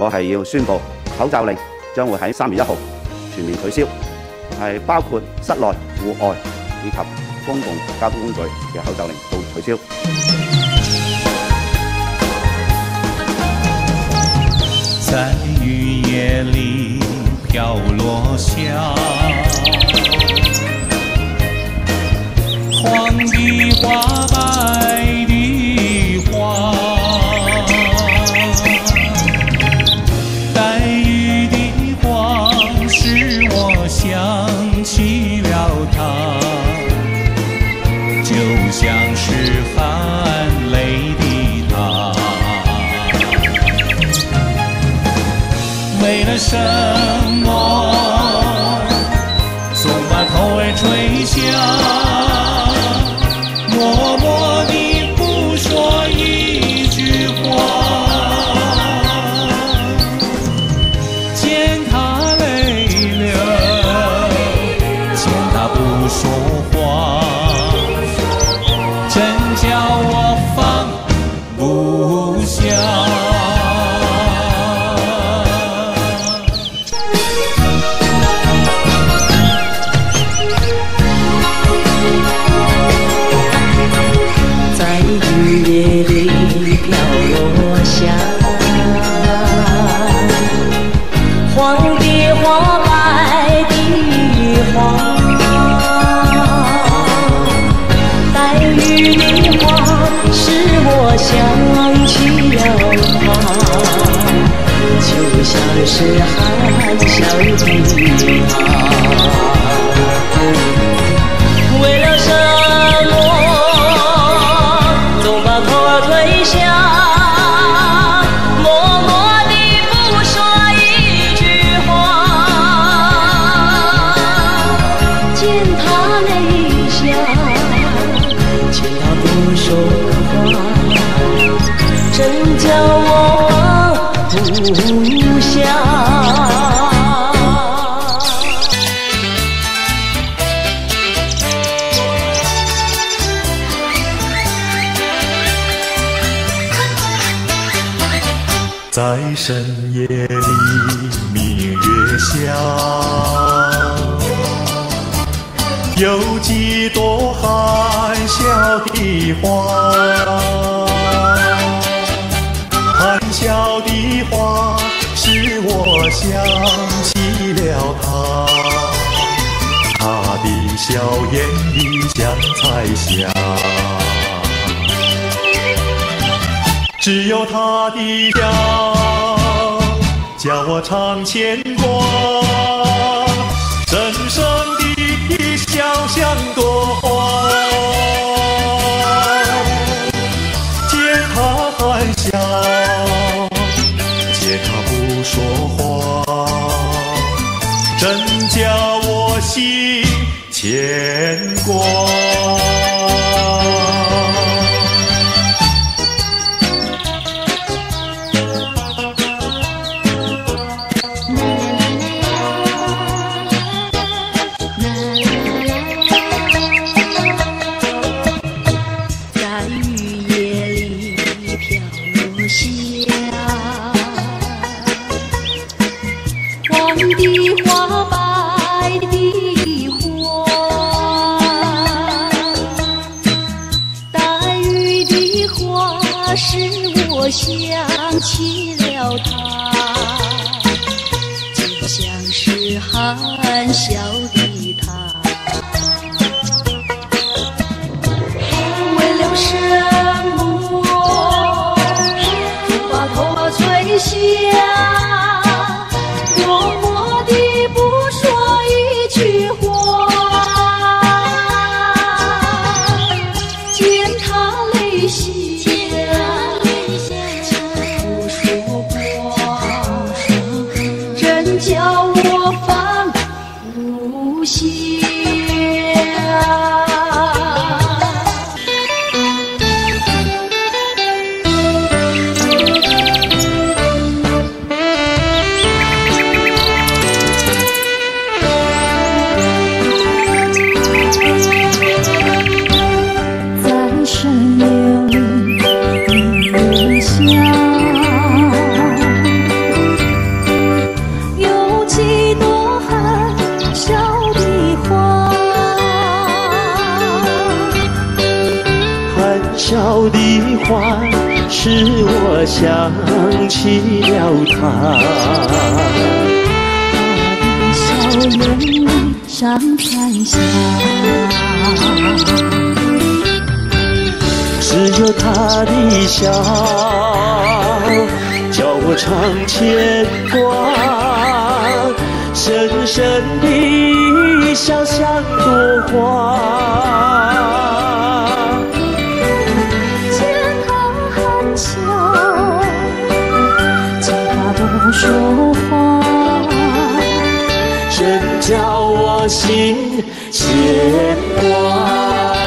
我係要宣布口罩令將會喺三月一號全面取消，係包括室內、戶外以及公共交通工具嘅口罩令都取消。在雨夜里飘落下，黄的花，白生是含笑在深夜里，明月下，有几朵含笑的花，含笑的花使我想起了他，他的笑颜里像彩霞。只有他的笑，叫我常牵挂。深深的笑像朵花，见他含笑，见他不说话，真叫我心牵挂。含笑的他。使我想起了他。他的笑颜上彩霞，只有他的笑，叫我常牵挂，深深的笑像朵花。说话。真叫我心牵挂。